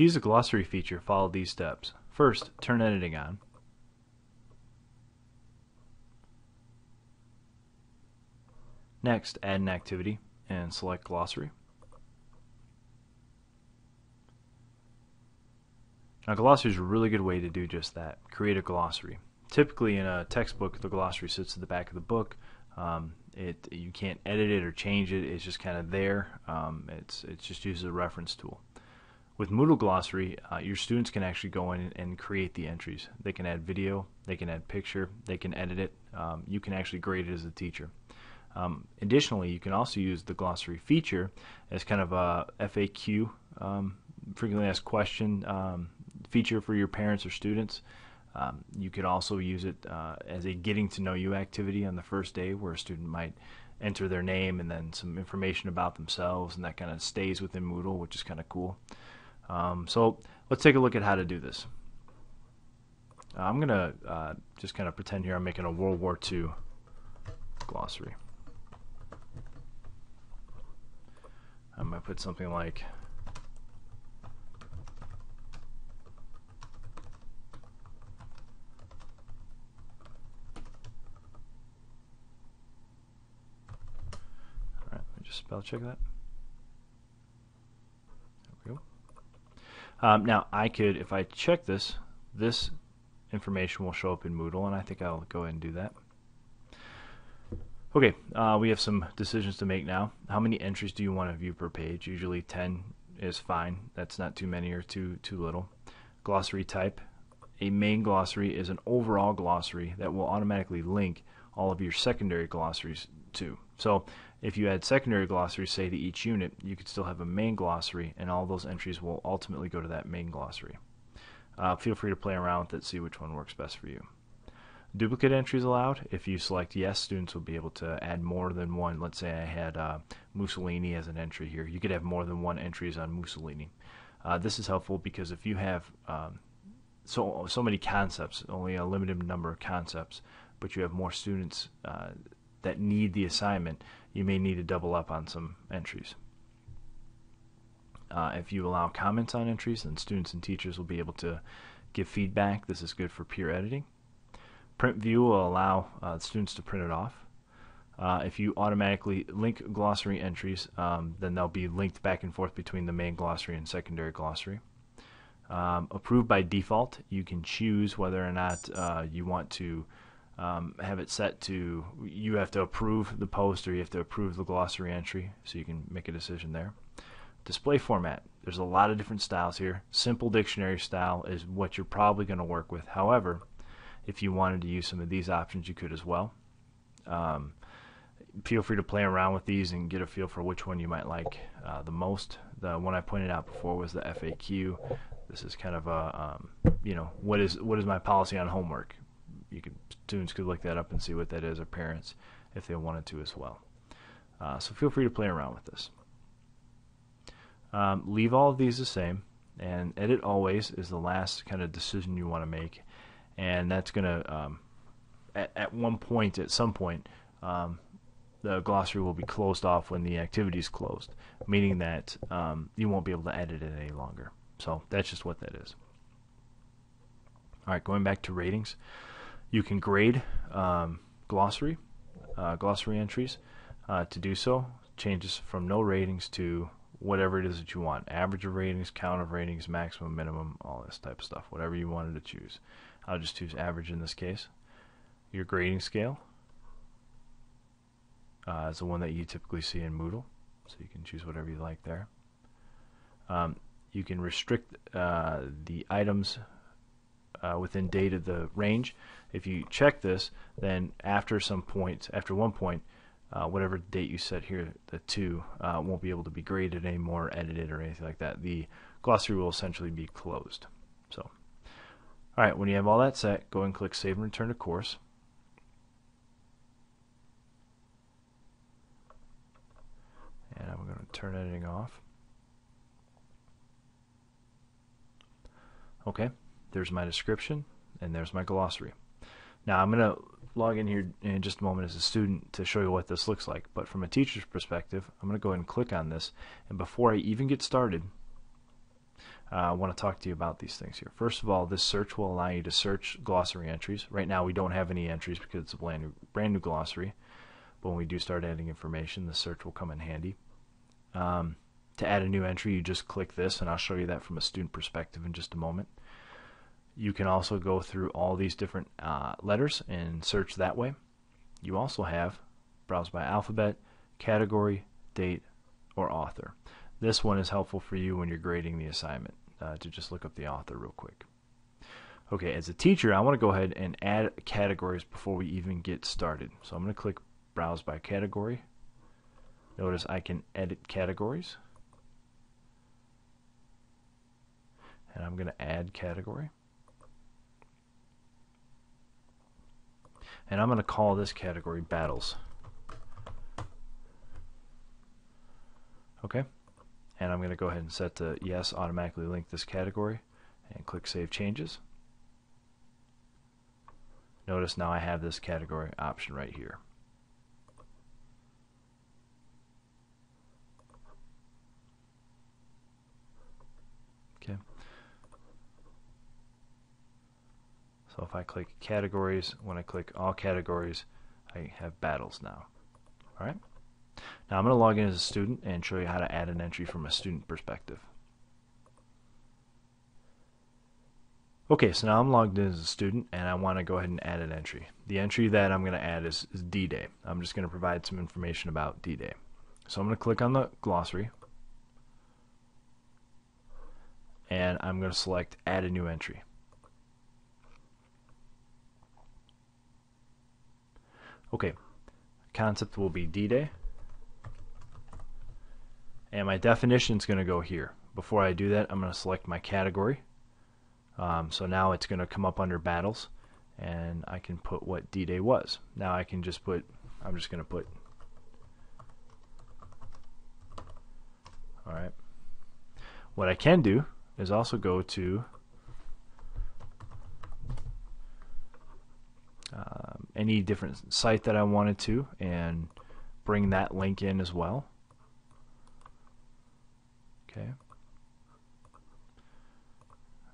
To use the glossary feature, follow these steps. First, turn editing on. Next, add an activity and select glossary. Now, glossary is a really good way to do just that. Create a glossary. Typically, in a textbook, the glossary sits at the back of the book. Um, it you can't edit it or change it. It's just kind of there. Um, it's it's just used as a reference tool. With Moodle Glossary, uh, your students can actually go in and create the entries. They can add video, they can add picture, they can edit it. Um, you can actually grade it as a teacher. Um, additionally, you can also use the glossary feature as kind of a FAQ, um, frequently asked question um, feature for your parents or students. Um, you could also use it uh, as a getting to know you activity on the first day where a student might enter their name and then some information about themselves, and that kind of stays within Moodle, which is kind of cool. Um, so let's take a look at how to do this. Uh, I'm going to uh, just kind of pretend here I'm making a World War II glossary. I'm going to put something like Alright, let me just spell check that. There we go. Um, now I could, if I check this, this information will show up in Moodle, and I think I'll go ahead and do that. Okay, uh, we have some decisions to make now. How many entries do you want to view per page? Usually 10 is fine. That's not too many or too too little. Glossary type. A main glossary is an overall glossary that will automatically link all of your secondary glossaries to. So if you add secondary glossaries, say to each unit, you could still have a main glossary, and all those entries will ultimately go to that main glossary. Uh, feel free to play around with it, see which one works best for you. Duplicate entries allowed. If you select yes, students will be able to add more than one. Let's say I had uh, Mussolini as an entry here. You could have more than one entries on Mussolini. Uh, this is helpful because if you have um, so so many concepts, only a limited number of concepts, but you have more students uh, that need the assignment, you may need to double up on some entries. Uh, if you allow comments on entries, then students and teachers will be able to give feedback. This is good for peer editing. Print view will allow uh, students to print it off. Uh, if you automatically link glossary entries, um, then they'll be linked back and forth between the main glossary and secondary glossary. Um, approved by default, you can choose whether or not uh, you want to um, have it set to you have to approve the post or you have to approve the glossary entry, so you can make a decision there. Display format. There's a lot of different styles here. Simple dictionary style is what you're probably going to work with. However, if you wanted to use some of these options, you could as well. Um, feel free to play around with these and get a feel for which one you might like uh, the most. The one I pointed out before was the FAQ. This is kind of a, um, you know, what is what is my policy on homework? You could students could look that up and see what that is, or parents, if they wanted to as well. Uh, so feel free to play around with this. Um, leave all of these the same, and edit always is the last kind of decision you want to make, and that's going to um, at, at one point, at some point, um, the glossary will be closed off when the activity is closed, meaning that um, you won't be able to edit it any longer. So that's just what that is. All right, going back to ratings, you can grade um, glossary, uh, glossary entries. Uh, to do so, changes from no ratings to whatever it is that you want. Average of ratings, count of ratings, maximum, minimum, all this type of stuff. Whatever you wanted to choose. I'll just choose average in this case. Your grading scale uh, is the one that you typically see in Moodle, so you can choose whatever you like there. Um, you can restrict uh, the items uh, within date of the range. If you check this, then after some point, after one point, uh, whatever date you set here, the 2, uh, won't be able to be graded anymore, edited, or anything like that. The glossary will essentially be closed. So, all right, when you have all that set, go and click Save and Return to Course. And I'm going to turn editing off. Okay, there's my description, and there's my glossary. Now I'm going to log in here in just a moment as a student to show you what this looks like. But from a teacher's perspective, I'm going to go ahead and click on this. And before I even get started, uh, I want to talk to you about these things here. First of all, this search will allow you to search glossary entries. Right now, we don't have any entries because it's a brand new, brand new glossary. But when we do start adding information, the search will come in handy. Um, to add a new entry, you just click this, and I'll show you that from a student perspective in just a moment. You can also go through all these different uh, letters and search that way. You also have browse by alphabet, category, date, or author. This one is helpful for you when you're grading the assignment uh, to just look up the author real quick. Okay, as a teacher, I want to go ahead and add categories before we even get started. So I'm going to click Browse by Category. Notice I can edit categories. And I'm going to add category. And I'm going to call this category Battles. Okay? And I'm going to go ahead and set to yes automatically link this category and click save changes. Notice now I have this category option right here okay so if I click categories when I click all categories I have battles now alright now I'm going to log in as a student and show you how to add an entry from a student perspective. Okay, so now I'm logged in as a student and I want to go ahead and add an entry. The entry that I'm going to add is, is D-Day. I'm just going to provide some information about D-Day. So I'm going to click on the glossary and I'm going to select add a new entry. Okay, concept will be D-Day and my definition is going to go here. Before I do that, I'm going to select my category. Um, so now it's going to come up under battles, and I can put what D-Day was. Now I can just put, I'm just going to put, all right. What I can do is also go to um, any different site that I wanted to and bring that link in as well. Okay.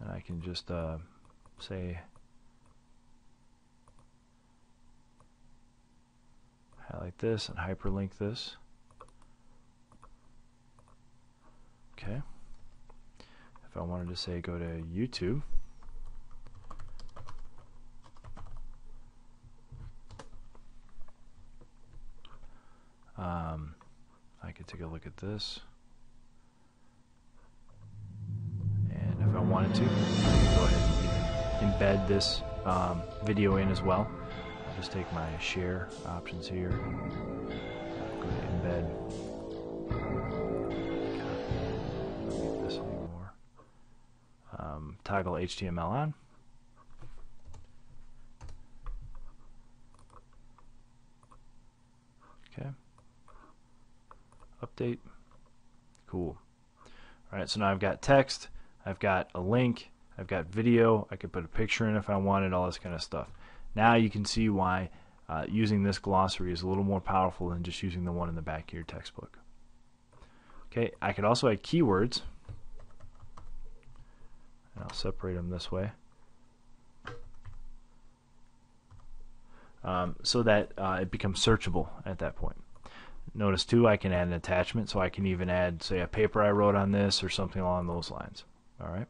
And I can just uh, say highlight this and hyperlink this. Okay. If I wanted to say go to YouTube, um, I could take a look at this. And if I wanted to. Go ahead and embed this um, video in as well. I'll just take my share options here. Go to embed. This anymore. Um, toggle HTML on. Okay. Update. Cool. All right, so now I've got text. I've got a link, I've got video, I could put a picture in if I wanted, all this kind of stuff. Now you can see why uh, using this glossary is a little more powerful than just using the one in the back of your textbook. Okay, I could also add keywords. And I'll separate them this way. Um, so that uh, it becomes searchable at that point. Notice too I can add an attachment so I can even add say a paper I wrote on this or something along those lines. All right.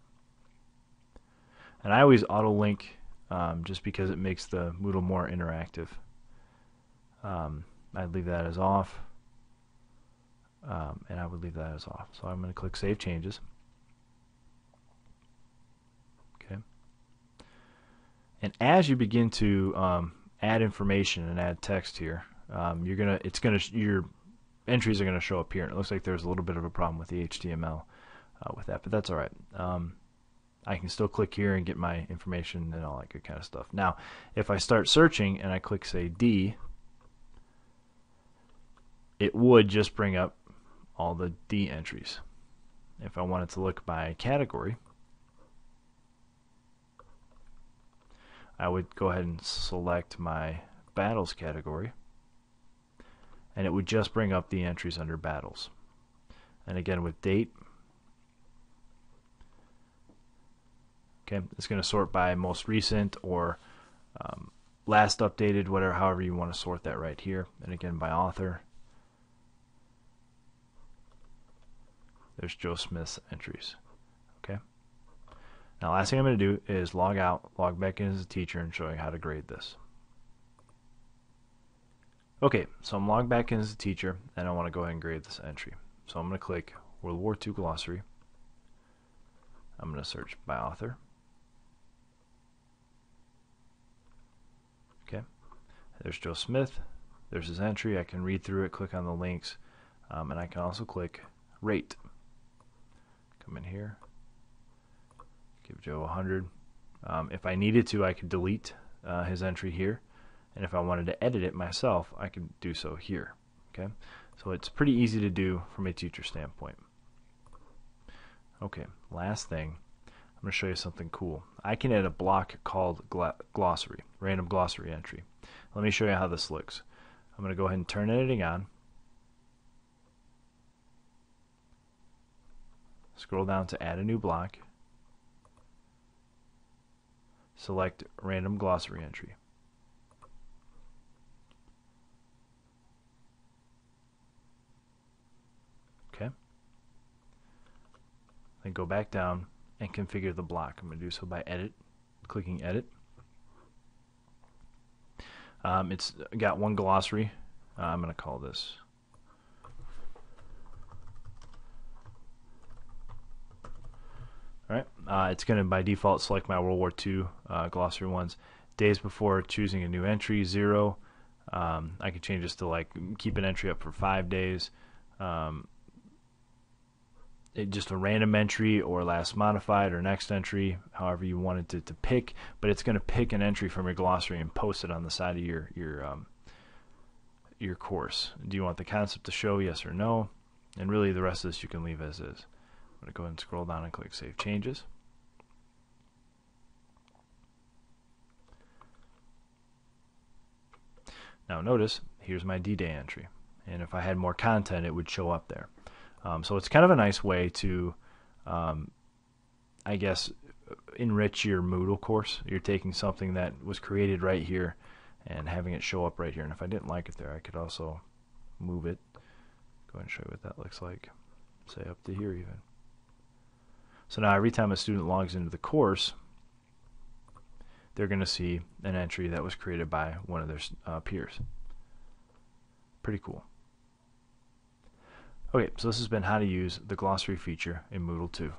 And I always auto link um, just because it makes the Moodle more interactive. Um, I'd leave that as off. Um, and I would leave that as off. So I'm going to click Save Changes. Okay. And as you begin to um, add information and add text here, um, you're gonna it's gonna your entries are gonna show up here. And it looks like there's a little bit of a problem with the HTML uh, with that, but that's all right. Um, I can still click here and get my information and all that good kind of stuff. Now, if I start searching and I click, say, D, it would just bring up all the D entries. If I wanted to look by category, I would go ahead and select my battles category and it would just bring up the entries under battles. And again with date, Okay, it's going to sort by most recent or um, last updated, whatever, however you want to sort that right here. And again, by author. There's Joe Smith's entries. Okay. Now, last thing I'm going to do is log out, log back in as a teacher, and show you how to grade this. Okay, so I'm logged back in as a teacher, and I want to go ahead and grade this entry. So I'm going to click World War II glossary. I'm going to search by author. Okay, there's Joe Smith. There's his entry. I can read through it, click on the links, um, and I can also click rate. Come in here, give Joe 100. Um, if I needed to, I could delete uh, his entry here, and if I wanted to edit it myself, I could do so here. Okay, so it's pretty easy to do from a teacher standpoint. Okay, last thing, I'm going to show you something cool. I can add a block called glossary, random glossary entry. Let me show you how this looks. I'm going to go ahead and turn editing on. Scroll down to add a new block. Select random glossary entry. Okay. Go back down and configure the block. I'm going to do so by edit, clicking edit. Um, it's got one glossary. Uh, I'm going to call this All right, uh, it's going to by default select my World War II uh, glossary ones. Days before choosing a new entry, zero. Um, I can change this to like keep an entry up for five days. Um, just a random entry or last modified or next entry, however you wanted to, to pick, but it's going to pick an entry from your glossary and post it on the side of your your um, your course. Do you want the concept to show yes or no? And really the rest of this you can leave as is. I'm going to go ahead and scroll down and click Save Changes. Now notice, here's my D-Day entry. And if I had more content, it would show up there. Um, so it's kind of a nice way to, um, I guess, enrich your Moodle course. You're taking something that was created right here and having it show up right here. And if I didn't like it there, I could also move it. Go ahead and show you what that looks like. Say up to here even. So now every time a student logs into the course, they're going to see an entry that was created by one of their uh, peers. Pretty cool. Okay, so this has been how to use the glossary feature in Moodle 2.